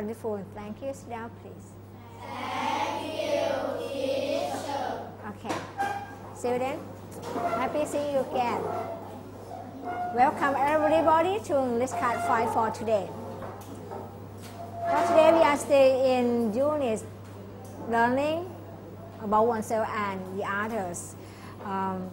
wonderful. Thank you. Sit down, please. Thank you, teacher. Okay. Student, happy seeing you again. Welcome everybody to English Card 5 for today. For today we are still in unit learning about oneself and the others. Um,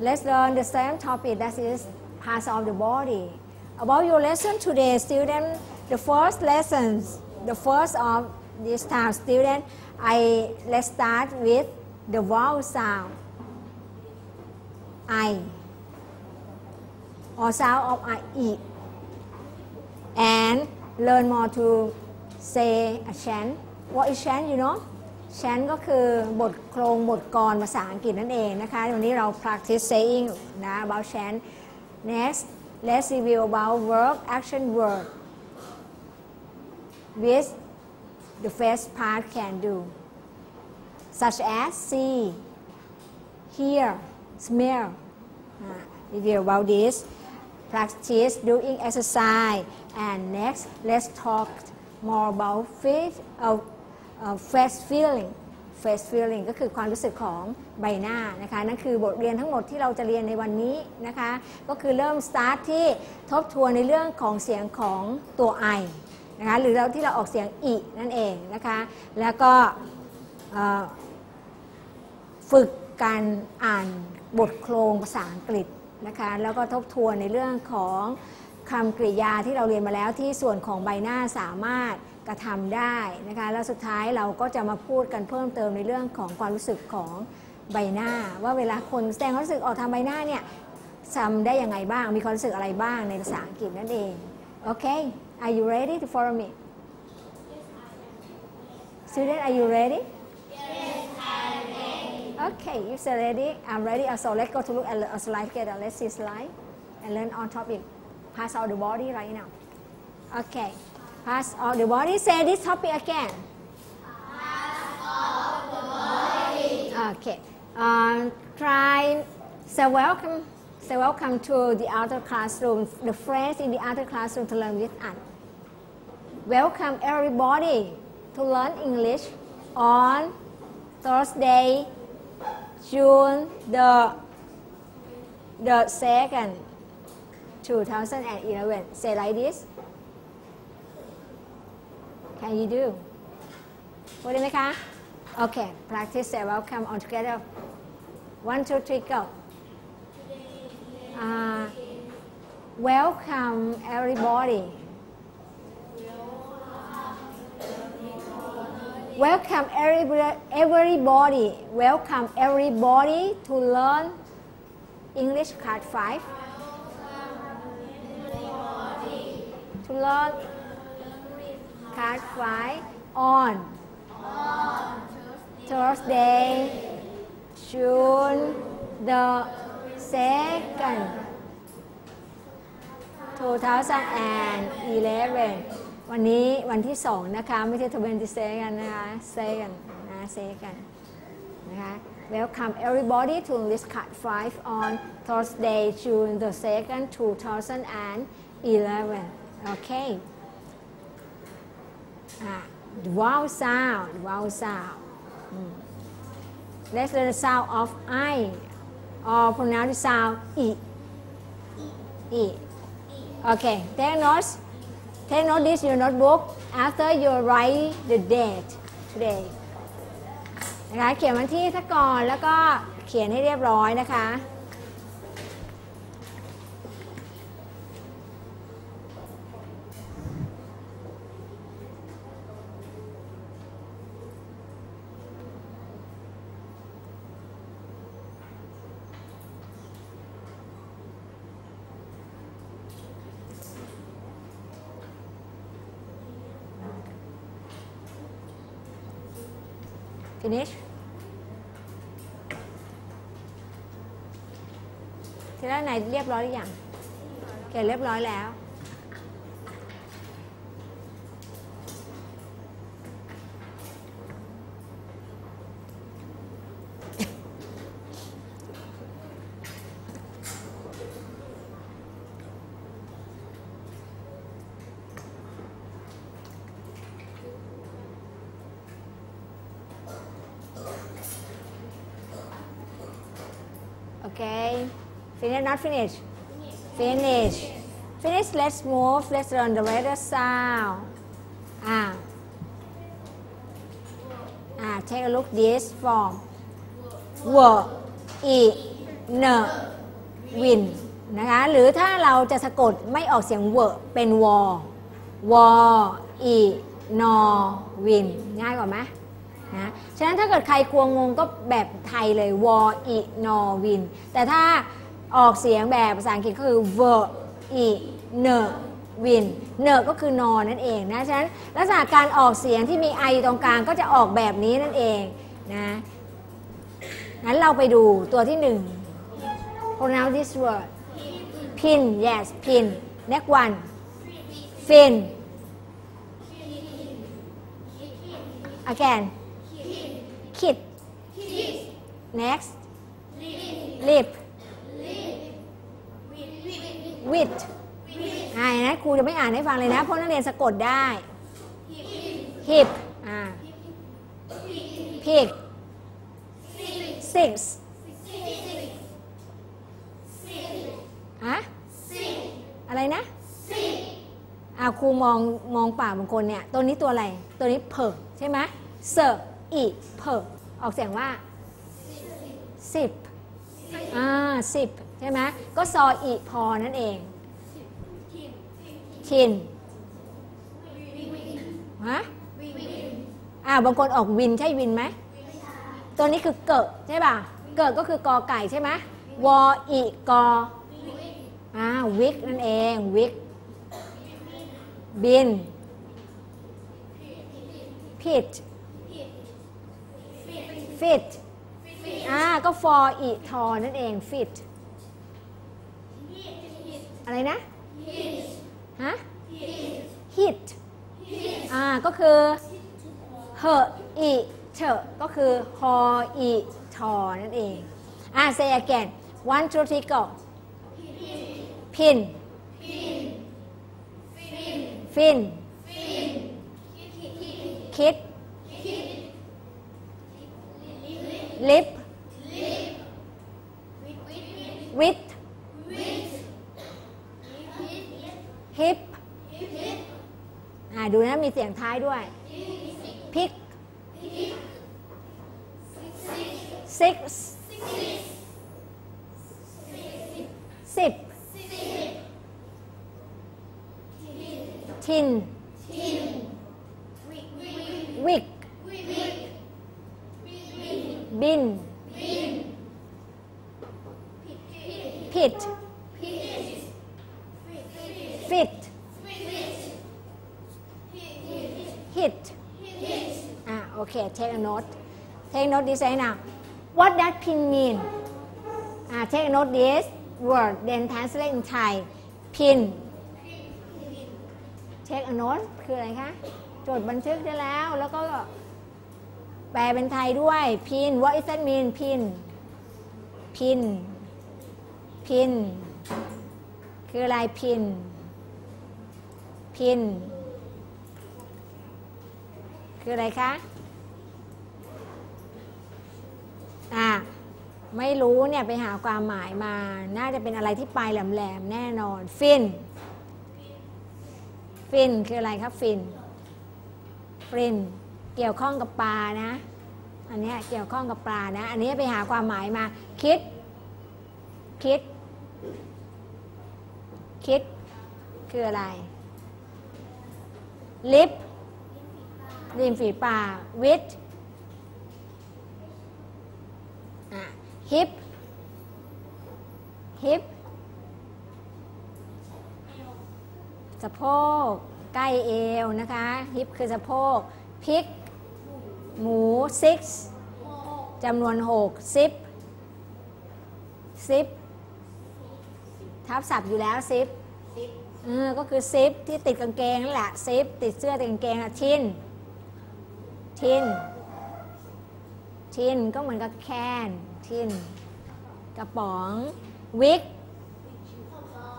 let's learn the same topic that is parts of the body. About your lesson today, student, the first lessons, the first of this time, student, I let's start with the vowel sound. I or sound of I E and learn more to say a chant what is chant you know chant ก็คือบทโครงบทกรภาษาอังกฤษนั่นเองนะคะ วันนี้เรา practice saying นะ about chant next let's review about verb action word which the first part can do such as see hear smell uh, review about this practice doing exercise and next let's talk more about face uh, uh, face feeling face feeling ก็คือความรู้สึกของใบหน้านะคะนั่นคือบทเรียนทั้งหมดที่เราจะเรียนในวันนี้นะคะ ก็คือเริ่ม start ที่ทบทวนในเรื่องของเสียงของตัว I นะคะหรือเราที่เราออกเสียงอีนั่นเองนะคะแล้วก็ฝึกการอ่านบทโครงภาษาอังกฤษนะคะแล้วก็ทบทวนในเรื่องของคำกริยาที่เราเรียนมาแล้วที่ส่วนของใบหน้าสามารถกระทำได้นะคะแล้วสุดท้ายเราก็จะมาพูดกันเพิ่มเติมในเรื่องของความรู้สึกของใบหน้า ว่าเวลาคนแสดงความรู้สึกออกทางใบหน้าเนี่ยทำได้ยังไงบ้างมีความรู้สึกอะไรบ้างในภาษาอังกฤษนั่นเองโอเค are you ready to follow me student are you ready Okay, if you're ready, I'm ready. So let's go to look at a slide together. Let's see slide and learn on topic. Pass out the body right now. Okay, pass out the body. Say this topic again. Okay. Um, try. Say welcome. Say welcome to the other classroom. The friends in the other classroom to learn with us. Welcome everybody to learn English on Thursday, June the the second, 2011. Say like this. Can you do? พูดได้ไหมคะ Okay, practice say welcome all together. One, two, three, go. Uh, welcome everybody. Welcome everybody. Welcome everybody to learn English Card 5. To learn Card 5 on Thursday, June the 2nd, 2011 วันนี้วันที่2นะคะ ไม่ใช่ทเวนติเซกันนะคะเซกันนะเซกันนะคะ Welcome everybody to English Card 5 on Thursday, June the 2nd, 2011. Okay. Ah, the vowel sound, the vowel sound. Let's learn the sound of I or pronounce the sound E. E. Okay, take notes. Take note this your notebook after you write the date today นะคะเขียนวันที่ซะก่อนแล้วก็เขียนให้เรียบร้อยนะคะ finish ทีแรกไหนเรียบร้อยหรือยังเขียนเรียบร้อยแล้ว okay finish not finish finish finish let's move let's learn the letter sound อ่าอ่า take a look this form w i n win นะคะ หรือถ้าเราจะสะกดไม่ออกเสียงเวอเป็นวอวออีนอวิน ง่ายกว่าไหม นะฉะนั้นถ้าเกิดใครกลัวงงก็แบบไทยเลยวออีนอวิน แต่ถ้าออกเสียงแบบภาษาอังกฤษก็คือเวออีเนวินเนก็คือนอนนั่นเองนะ ฉะนั้นลักษณะการออกเสียงที่มีไอตรงกลางก็จะออกแบบนี้นั่นเองนะงั้นเราไปดูตัวที่หนึ่ง pronounce this word pin yes pin next one fin again kid next lip wit อ่าอย่านั้นครูจะไม่อ่านให้ฟังเลยนะ เพราะนักเรียนสะกดได้ hip อ่า pig six อะอะไรนะอ่าครูมองมองปากบางคนเนี่ย ตัวนี้ตัวอะไร ตัวนี้เพอใช่ไหมเซอร์ อีเพอออกเสียงว่าสิบอ่าสิบใช่ไหมก็ซออีพอนั่นเองชินฮะอ่าบางคนออกวินใช่วินไหมตัวนี้คือเกิดใช่ป่ะ เกิดก็คือกอไก่ใช่ไหมวออีกออ่าวิกนั่นเองวิกบินพิด ฟิตอ่าก็ฟออีทอนั่นเองฟิตอะไรนะ ฮะฮิตอ่าก็คือเหออีเฉอก็คือฮออีทอนั่นเอง อ่า say again one two three go พินฟิน ลิปวิทฮิปอ่าดูนะมีเสียงท้ายด้วยพิก six สิบ tin วิก บินพิดฟิตฮิตอะโอเค take a note take note this right now what does pin mean อะ take note this word then translate in Thai pin take a note คืออะไรคะ จดบันทึกได้แล้วแล้วก็ แปลเป็นไทยด้วย pin what does that mean pin pin pin คืออะไร pin pin คืออะไรคะ อ่าไม่รู้เนี่ยไปหาความหมายมา น่าจะเป็นอะไรที่ปลายแหลมๆแน่นอน ฟิน ฟิน คืออะไรครับฟิน ฟิน เกี่ยวข้องกับปลานะ อันนี้เกี่ยวข้องกับปลานะ อันนี้ไปหาความหมายมา คิด คิด คิด คืออะไร ลิปริมฝีปากวิทฮิป ฮิป สะโพก ใกล้เอวนะคะ ฮิปคือสะโพก พิก หมู six จำนวนหกซิปซิปทับศัพท์อยู่แล้วซิปเออก็คือซิปที่ติดกางเกงนั่นแหละซิปติดเสื้อติดกางเกงอะทินทินทินก็เหมือนกับแคนทินกระป๋องวิก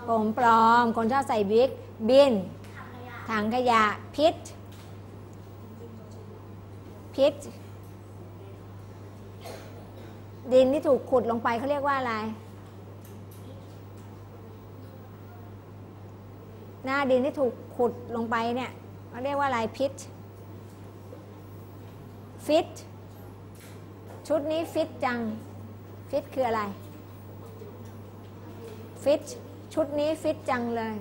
ผมปลอม คนชอบใส่วิก บินถังขยะพิษ พิษดินที่ถูกขุดลงไปเขาเรียกว่าอะไร หน้าดินที่ถูกขุดลงไปเนี่ยเขาเรียกว่าอะไรพิษฟิตชุดนี้ฟิตจัง ฟิตคืออะไร ฟิตชุดนี้ฟิตจังเลย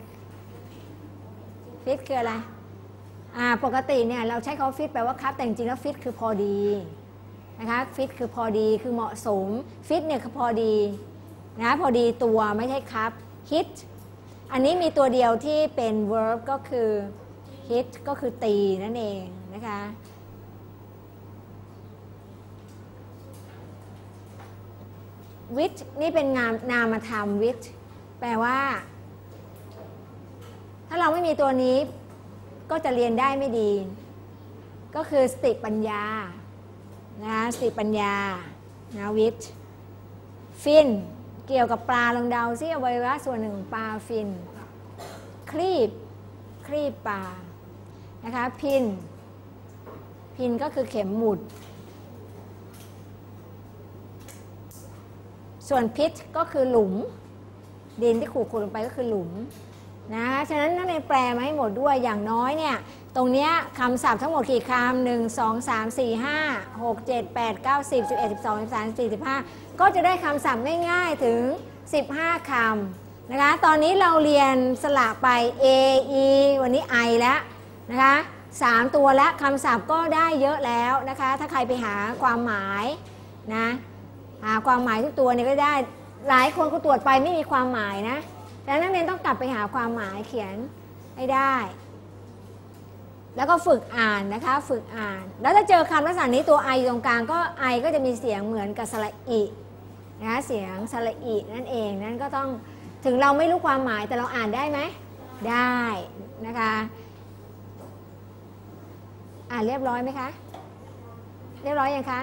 ฟิตคืออะไร ปกติเนี่ยเราใช้คำว่าฟิตแปลว่าครับ แต่จริงๆแล้วฟิตคือพอดีนะคะฟิตคือพอดีคือเหมาะสมฟิตเนี่ยคือพอดีนะพอดีตัวไม่ใช่ครับฮิตอันนี้มีตัวเดียวที่เป็น verb ก็คือ hit ก็คือตีนั่นเองนะคะ which นี่เป็นงามนามธรรม which แปลว่า ถ้าเราไม่มีตัวนี้ ก็จะเรียนได้ไม่ดี ก็คือสติปัญญานะสติปัญญานะวิทฟิน เกี่ยวกับปลาลองเดาซิอวัยวะส่วนหนึ่งของปลาฟิน ครีบ ครีบปลานะคะพิน พินก็คือเข็มหมุด ส่วนพิษก็คือหลุม ดินที่ขูดขุดลงไปก็คือหลุม นะฉะนั้นนักเรียนแปลมาให้หมดด้วยอย่างน้อยเนี่ยตรงเนี้ยคำศัพท์ทั้งหมดกี่คำหนึ่งสองสามสี่ห้าหกเจ็ดแปดเก้าสิบสิบเอ็ดสิบสองสิบสามสิบสี่สิบห้าก็จะได้คำศัพท์ง่ายๆถึง15คำนะคะ ตอนนี้เราเรียนสละไป A E วันนี้ I แล้วนะคะสามตัวและคำศัพท์ก็ได้เยอะแล้วนะคะ ถ้าใครไปหาความหมายนะหาความหมายทุกตัวเนี่ยก็ได้หลายคนก็ตรวจไปไม่มีความหมายนะ ดังนั้นนักเรียนต้องกลับไปหาความหมายเขียนให้ได้ แล้วก็ฝึกอ่านนะคะ ฝึกอ่าน แล้วถ้าเจอคำลักษณะนี้ตัวไอตรงกลางก็ไอก็จะมีเสียงเหมือนกับสระอินะคะเสียงสระอินั่นเองนั่นก็ต้องถึงเราไม่รู้ความหมายแต่เราอ่านได้ไหมได้นะคะ อ่านเรียบร้อยไหมคะ เรียบร้อยยังคะ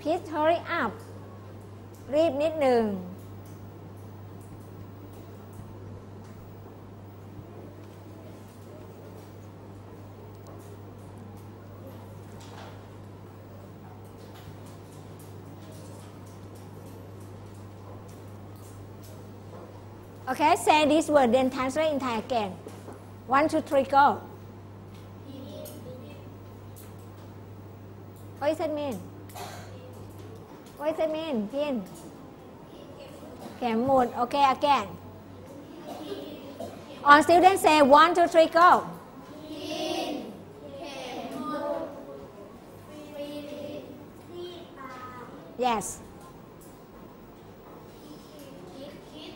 Please hurry up รีบนิดหนึ่ง Okay, say this word, then translate in Thai again. One, two, three, go. What does it mean? What does it mean? Pin. Okay. Okay, again. On students say one, two, three, go. Yes.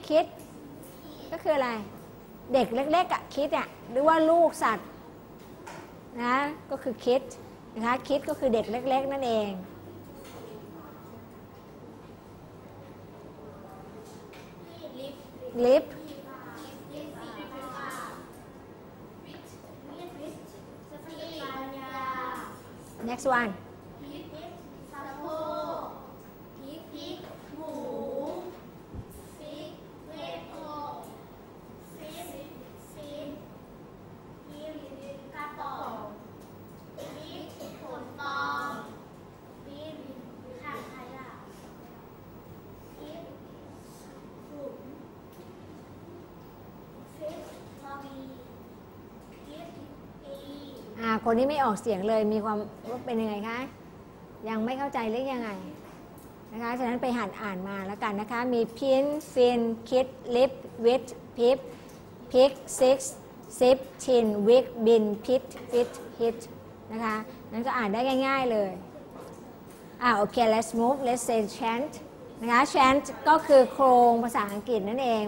Kid. คืออะไร เด็กเล็กๆอะคิดอะหรือว่าลูกสัตว์นะก็คือคิดนะคะคิดก็คือเด็กเล็ก ๆ นั่นเองลิฟต์ next one คนที่ไม่ออกเสียงเลยมีความเป็นยังไงคะ ยังไม่เข้าใจหรือยังไงนะคะ ฉะนั้นไปหัดอ่านมาแล้วกันนะคะ มีพินฟินคิดลิฟวิทพิปพิกซิกซิปชินวิกบินพิทฟิตฮิตนะคะนั้นก็อ่านได้ง่าย ๆเลยอ่าโอเค let's move let's say chant นะคะ chant ก็คือโครงภาษาอังกฤษนั่นเอง